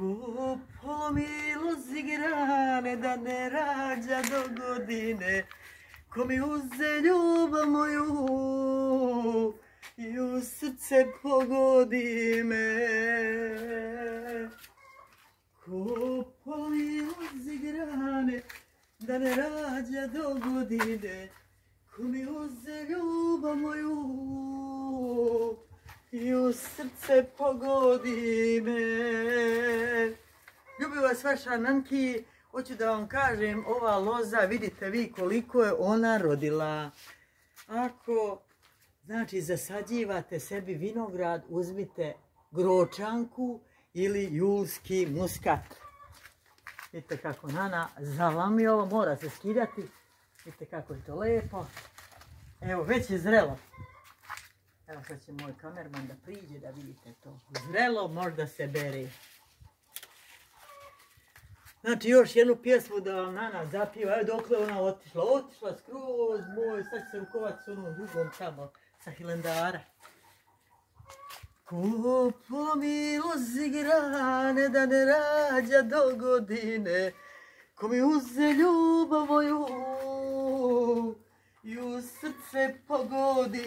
Ko polomilo zigrane da ne rađa do godine. Ko mi uze ljubav moju i u srce pogodi me. Ko polomilo zigrane da ne rađa do godine. Ko mi uze ljubav moju i u srce pogodi me. Ljubim vas vaša Nanki, hoću da vam kažem, ova loza, vidite vi koliko je ona rodila. Ako, znači, zasađivate sebi vinograd, uzmite gročanku ili julski muskat. Vidite kako Nana zalami ovo, mora se skidati. Vidite kako je to lepo. Evo, već je zrelo. Evo sad će moj kamerman da priđe da vidite to. Zrelo možda se bere. Znači još jednu pjesmu da vam Nana zapiva. Evo dokle ona otišla. Otišla skroz moj. Sad će se rukovat s onom drugom tamo sa Hilendara. Ko pomilo zigrane da ne rađa do godine. Ko mi uze ljubav moju i u srce pogodi.